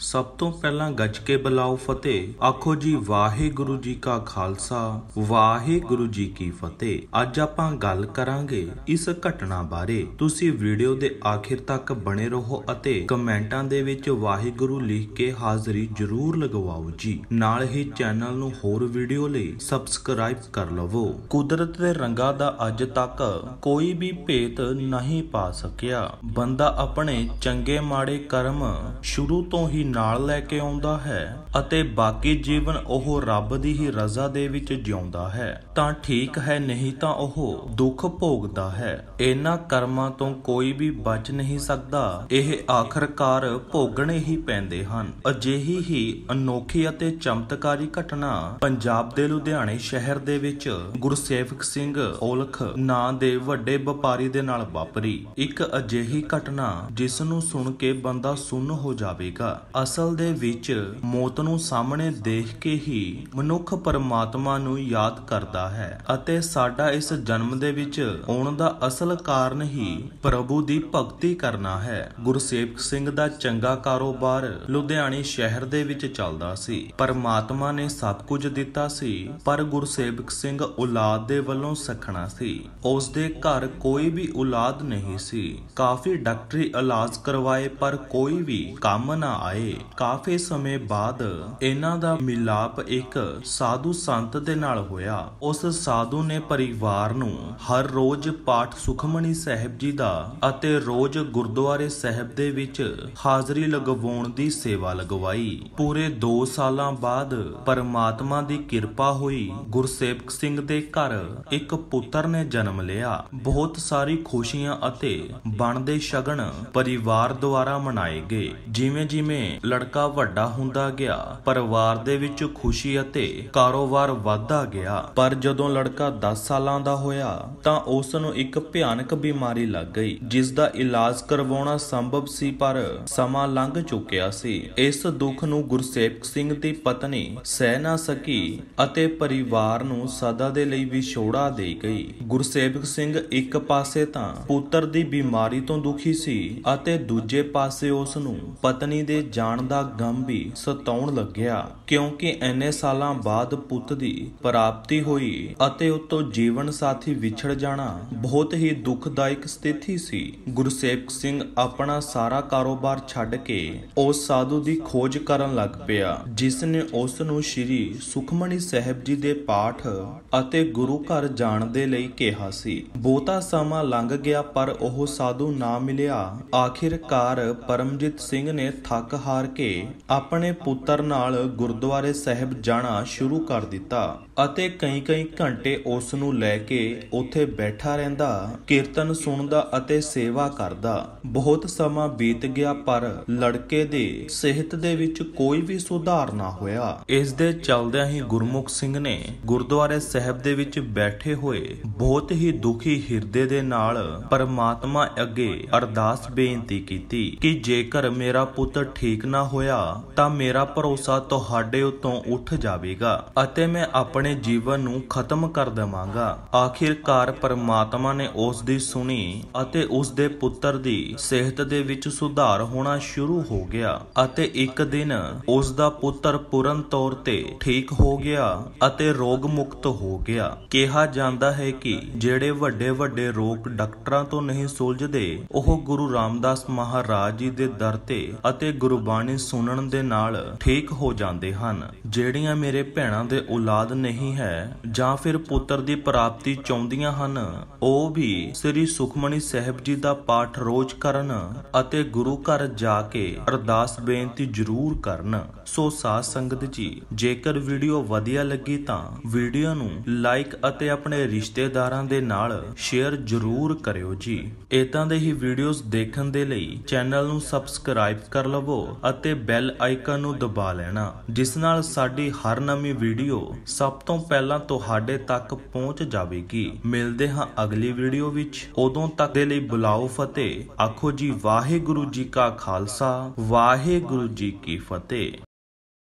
ਸਭ ਤੋਂ ਪਹਿਲਾਂ ਗੱਜ ਕੇ ਬੁਲਾਓ ਫਤਿਹ। ਆਖੋ ਜੀ, ਵਾਹਿਗੁਰੂ ਜੀ ਕਾ ਖਾਲਸਾ, ਵਾਹਿਗੁਰੂ ਜੀ ਕੀ ਫਤਿਹ। ਅੱਜ ਆਪਾਂ ਗੱਲ ਕਰਾਂਗੇ ਇਸ ਘਟਨਾ ਬਾਰੇ। ਤੁਸੀਂ ਵੀਡੀਓ ਦੇ ਆਖਿਰ ਤੱਕ ਬਣੇ ਰਹੋ ਅਤੇ ਕਮੈਂਟਾਂ ਦੇ ਵਿੱਚ ਵਾਹਿਗੁਰੂ ਲਿਖ ਕੇ ਹਾਜ਼ਰੀ ਜ਼ਰੂਰ ਲਗਵਾਓ ਜੀ। ਨਾਲ ਹੀ ਚੈਨਲ ਨੂੰ ਹੋਰ ਵੀਡੀਓ ਲਈ ਸਬਸਕ੍ਰਾਈਬ ਕਰ ਲਵੋ। ਕੁਦਰਤ ਦੇ ਰੰਗਾਂ ਦਾ ਅੱਜ ਤੱਕ ਕੋਈ ਵੀ ਭੇਤ ਨਹੀਂ ਪਾ ਸਕਿਆ। ਬੰਦਾ ਆਪਣੇ ਚੰਗੇ ਮਾੜੇ ਕਰਮ ਸ਼ੁਰੂ ਤੋਂ ਹੀ ਨਾਲ ਲੈ ਕੇ ਆਉਂਦਾ ਹੈ ਅਤੇ ਬਾਕੀ ਜੀਵਨ ਉਹ ਰੱਬ ਦੀ ਹੀ ਰਜ਼ਾ ਦੇ ਵਿੱਚ ਜਿਉਂਦਾ ਹੈ। ਤਾਂ ਠੀਕ ਹੈ, ਨਹੀਂ ਤਾਂ ਉਹ ਦੁੱਖ ਭੋਗਦਾ ਹੈ। ਇਹਨਾਂ ਕਰਮਾਂ ਤੋਂ ਕੋਈ ਵੀ ਬਚ ਨਹੀਂ ਸਕਦਾ। ਇਹ ਆਖਰਕਾਰ ਭੋਗਣੇ ਹੀ ਪੈਂਦੇ ਹਨ। ਅਜਿਹੀ ਹੀ ਅਨੋਖੀ ਅਤੇ ਚਮਤਕਾਰੀ ਘਟਨਾ ਪੰਜਾਬ ਦੇ ਲੁਧਿਆਣੇ ਸ਼ਹਿਰ ਦੇ ਵਿੱਚ ਗੁਰਸੇਵਕ ਸਿੰਘ ਔਲਖ ਨਾਂ ਦੇ ਵੱਡੇ ਵਪਾਰੀ ਦੇ ਨਾਲ ਵਾਪਰੀ। ਇੱਕ ਅਜਿਹੀ ਘਟਨਾ ਜਿਸ ਨੂੰ ਸੁਣ ਕੇ ਬੰਦਾ ਸੁੰਨ ਹੋ ਜਾਵੇਗਾ ਅਸਲ ਦੇ ਵਿੱਚ ਮੌਤ ਨੂੰ ਸਾਹਮਣੇ ਦੇਖ ਕੇ ਹੀ ਮਨੁੱਖ ਪਰਮਾਤਮਾ ਨੂੰ ਯਾਦ ਕਰਦਾ ਹੈ ਅਤੇ ਸਾਡਾ ਇਸ ਜਨਮ ਦੇ ਵਿੱਚ ਆਉਣ ਦਾ ਅਸਲ ਕਾਰਨ ਹੀ ਪ੍ਰਭੂ ਦੀ ਭਗਤੀ ਕਰਨਾ ਹੈ। ਗੁਰਸੇਵਕ ਸਿੰਘ ਦਾ ਚੰਗਾ ਕਾਰੋਬਾਰ ਲੁਧਿਆਣੇ ਸ਼ਹਿਰ ਦੇ ਵਿੱਚ ਚੱਲਦਾ ਸੀ। ਪਰਮਾਤਮਾ ਨੇ ਸਭ ਕੁਝ ਦਿੱਤਾ ਸੀ, ਪਰ ਗੁਰਸੇਵਕ ਸਿੰਘ ਔਲਾਦ ਦੇ ਵੱਲੋਂ ਸਖਣਾ ਸੀ। ਉਸ ਦੇ ਘਰ ਕੋਈ ਵੀ ਔਲਾਦ ਨਹੀਂ ਸੀ। ਕਾਫੀ ਡਾਕਟਰੀ ਇਲਾਜ ਕਰਵਾਏ, ਪਰ ਕੋਈ ਵੀ ਕੰਮ ਨਾ ਆਏ। ਕਾਫੀ ਸਮੇਂ ਬਾਅਦ ਇਹਨਾਂ ਦਾ ਮਿਲਾਪ ਇੱਕ ਸਾਧੂ ਸੰਤ ਦੇ ਨਾਲ ਹੋਇਆ। ਉਸ ਸਾਧੂ ਨੇ ਪਰਿਵਾਰ ਨੂੰ ਹਰ ਰੋਜ਼ ਪਾਠ ਸੁਖਮਣੀ ਸਾਹਿਬ ਜੀ ਦਾ ਅਤੇ ਰੋਜ਼ ਗੁਰਦੁਆਰੇ ਸਾਹਿਬ ਦੇ ਵਿੱਚ ਹਾਜ਼ਰੀ ਲਗਵਾਉਣ ਦੀ ਸੇਵਾ ਲਗਵਾਈ। ਪੂਰੇ 2 ਸਾਲਾਂ ਬਾਅਦ ਪਰਮਾਤਮਾ ਦੀ ਕਿਰਪਾ ਹੋਈ। ਗੁਰਸੇਵਕ ਸਿੰਘ ਦੇ ਘਰ ਇੱਕ ਪੁੱਤਰ ਨੇ ਜਨਮ ਲਿਆ। ਬਹੁਤ ਸਾਰੀ ਖੁਸ਼ੀਆਂ ਅਤੇ ਬਣਦੇ ਸ਼ਗਨ ਪਰਿਵਾਰ ਦੁਆਰਾ ਮਨਾਏ ਗਏ। ਜਿਵੇਂ ਜਿਵੇਂ ਲੜਕਾ ਵੱਡਾ ਹੁੰਦਾ ਗਿਆ। ਪਰਿਵਾਰ ਦੇ ਵਿੱਚ ਖੁਸ਼ੀ ਅਤੇ ਕਾਰੋਬਾਰ ਵਧਦਾ ਗਿਆ। ਪਰ ਜਦੋਂ ਲੜਕਾ 10 ਸਾਲਾਂ ਦਾ ਹੋਇਆ, ਤਾਂ ਉਸ ਨੂੰ ਇੱਕ ਭਿਆਨਕ ਬਿਮਾਰੀ ਲੱਗ ਗਈ, ਜਿਸ ਦਾ ਇਲਾਜ ਕਰਵਾਉਣਾ ਸੰਭਵ ਸੀ, ਪਰ ਸਮਾਂ ਲੰਘ ਚੁੱਕਿਆ ਸੀ। ਇਸ ਦੁੱਖ ਨੂੰ ਗੁਰਸੇਵਕ ਸਿੰਘ ਦੀ ਪਤਨੀ ਸਹਿ ਨਾ ਸਕੀ ਅਤੇ ਪਰਿਵਾਰ ਨੂੰ ਸਦਾ ਦੇ ਲਈ ਵਿਛੋੜਾ ਦੇ ਗਈ। ਗੁਰਸੇਵਕ ਸਿੰਘ ਇੱਕ ਪਾਸੇ ਤਾਂ ਪੁੱਤਰ ਦੀ ਬਿਮਾਰੀ ਤੋਂ ਦੁਖੀ ਸੀ ਅਤੇ ਦੂਜੇ ਪਾਸੇ ਉਸ ਨੂੰ ਪਤਨੀ ਦੇ ਜਾਣ ਦਾ ਗਮ ਵੀ ਸਤਾਉਣ ਲੱਗਿਆ, ਕਿਉਂਕਿ ਐਨੇ ਸਾਲਾਂ ਬਾਅਦ ਪੁੱਤ ਦੀ ਪ੍ਰਾਪਤੀ ਹੋਈ ਅਤੇ ਉਤੋਂ ਜੀਵਨ ਸਾਥੀ ਵਿਛੜ ਜਾਣਾ ਬਹੁਤ ਹੀ ਦੁਖਦਾਇਕ ਸਥਿਤੀ ਸੀ। ਗੁਰਸੇਵਕ ਸਿੰਘ ਆਪਣਾ ਸਾਰਾ ਕਾਰੋਬਾਰ ਛੱਡ ਕੇ ਉਸ ਸਾਧੂ ਦੀ ਖੋਜ ਕਰਨ ਲੱਗ ਪਿਆ, ਜਿਸ ਨੇ ਉਸ ਨੂੰ ਸ੍ਰੀ ਸੁਖਮਣੀ ਸਾਹਿਬ ਜੀ ਦੇ ਪਾਠ ਅਤੇ ਗੁਰੂ ਘਰ ਜਾਣ ਦੇ ਲਈ ਕਿਹਾ ਸੀ। ਬਹੁਤਾ ਸਮਾਂ ਲੰਘ ਗਿਆ ਪਰ ਉਹ ਸਾਧੂ ਨਾ ਮਿਲਿਆ। ਆਖਿਰਕਾਰ ਪਰਮਜੀਤ ਸਿੰਘ ਨੇ ਥੱਕ ਹਾਰ ਕੇ ਆਪਣੇ ਪੁੱਤਰ ਨਾਲ ਗੁਰਦੁਆਰੇ ਸਾਹਿਬ ਜਾਣਾ ਸ਼ੁਰੂ ਕਰ ਦਿੱਤਾ। ਅਤੇ ਕਈ ਕਈ ਘੰਟੇ ਉਸ ਨੂੰ ਲੈ ਕੇ ਉੱਥੇ ਬੈਠਾ ਰਹਿੰਦਾ, ਕੀਰਤਨ ਸੁਣਦਾ ਅਤੇ ਸੇਵਾ ਕਰਦਾ। ਬਹੁਤ ਸਮਾਂ ਬੀਤ ਗਿਆ, ਪਰ ਲੜਕੇ ਦੇ ਸਿਹਤ ਦੇ ਵਿੱਚ ਕੋਈ ਵੀ ਸੁਧਾਰ ਨਾ ਹੋਇਆ। ਇਸ ਦੇ ਚੱਲਦਿਆਂ ਹੀ ਗੁਰਮੁਖ ਸਿੰਘ ਨੇ ਗੁਰਦੁਆਰੇ ਸਾਹਿਬ ਦੇ ਵਿੱਚ ਬੈਠੇ ਹੋਏ ਬਹੁਤ ਹੀ ਦੁਖੀ ਹਿਰਦੇ ਦੇ ਨਾਲ ਪਰਮਾਤਮਾ ਅੱਗੇ ਅਰਦਾਸ ਬੇਨਤੀ ਕੀਤੀ ਕਿ ਜੇਕਰ ਮੇਰਾ ਪੁੱਤ ਠੀਕ ਨਾ ਹੋਇਆ, ਤਾਂ ਮੇਰਾ ਭਰੋਸਾ ਤੁਹਾਡੇ ਉੱਤੋਂ ਉੱਠ ਜਾਵੇਗਾ ਅਤੇ ਮੈਂ ਆਪਣੇ ਜੀਵਨ ਨੂੰ ਖਤਮ ਕਰ ਦੇਵਾਂਗਾ। ਆਖਿਰਕਾਰ ਪਰਮਾਤਮਾ ਨੇ ਉਸ ਦੀ ਸੁਣੀ ਅਤੇ ਉਸ ਦੇ ਪੁੱਤਰ ਦੀ ਸਿਹਤ ਦੇ ਵਿੱਚ ਸੁਧਾਰ ਹੋਣਾ ਸ਼ੁਰੂ ਹੋ ਗਿਆ ਅਤੇ ਇੱਕ ਦਿਨ ਉਸ ਦਾ ਪੁੱਤਰ ਪੂਰਨ ਤੌਰ ਤੇ ਠੀਕ ਹੋ ਗਿਆ ਅਤੇ ਰੋਗ ਮੁਕਤ ਹੋ ਗਿਆ। ਕਿਹਾ ਜਾਂਦਾ ਹੈ ਕਿ ਜਿਹੜੇ ਵੱਡੇ ਵੱਡੇ ਰੋਗ ਡਾਕਟਰਾਂ ਤੋਂ ਨਹੀਂ ਸੁਲਝਦੇ, ਉਹ ਗੁਰੂ ਰਾਮਦਾਸ ਮਹਾਰਾਜ ਜੀ ਦੇ ਦਰ ਤੇ ਅਤੇ ਗੁਰਬਾਣੀ ਸੁਣਨ ਦੇ ਨਾਲ ਠੀਕ ਹੋ ਜਾਂਦੇ ਹਨ। ਜਿਹੜੀਆਂ ਮੇਰੇ ਭੈਣਾਂ ਦੇ ਔਲਾਦ ਨਹੀਂ ਨਹੀਂ ਹੈ ਜਾਂ ਫਿਰ ਪੁੱਤਰ ਦੀ ਪ੍ਰਾਪਤੀ ਚਾਹੁੰਦੀਆਂ ਹਨ, ਉਹ ਵੀ ਸ੍ਰੀ ਸੁਖਮਣੀ ਸਾਹਿਬ ਜੀ ਦਾ ਪਾਠ ਰੋਜ਼ ਕਰਨ ਅਤੇ ਗੁਰੂ ਘਰ ਜਾ ਕੇ ਅਰਦਾਸ ਬੇਨਤੀ ਜ਼ਰੂਰ ਕਰਨ। ਸੋ ਸਾਧ ਸੰਗਤ ਜੀ, ਜੇਕਰ ਵੀਡੀਓ ਵਧੀਆ ਲੱਗੀ ਤਾਂ ਵੀਡੀਓ ਨੂੰ ਲਾਈਕ ਅਤੇ ਆਪਣੇ ਰਿਸ਼ਤੇਦਾਰਾਂ ਦੇ ਨਾਲ ਸ਼ੇਅਰ ਜ਼ਰੂਰ ਕਰਿਓ ਜੀ। ਇਦਾਂ ਦੇ ਹੀ ਵੀਡੀਓਜ਼ ਦੇਖਣ ਦੇ ਲਈ ਚੈਨਲ ਨੂੰ ਸਬਸਕ੍ਰਾਈਬ ਕਰ ਲਵੋ ਅਤੇ ਬੈਲ ਆਈਕਨ ਨੂੰ ਦਬਾ ਲੈਣਾ, ਜਿਸ ਨਾਲ ਸਾਡੀ ਹਰ ਨਵੀਂ ਵੀਡੀਓ ਸਭ ਤੋਂ ਪਹਿਲਾਂ ਤੁਹਾਡੇ ਤੱਕ ਪਹੁੰਚ ਜਾਵੇਗੀ। ਮਿਲਦੇ ਹਾਂ ਅਗਲੀ ਵੀਡੀਓ ਵਿੱਚ। ਉਦੋਂ ਤੱਕ ਦੇ ਲਈ ਬੁਲਾਓ ਫਤਿਹ। ਆਖੋ ਜੀ, ਵਾਹਿਗੁਰੂ ਜੀ ਕਾ ਖਾਲਸਾ, ਵਾਹਿਗੁਰੂ ਜੀ ਕੀ ਫਤਿਹ।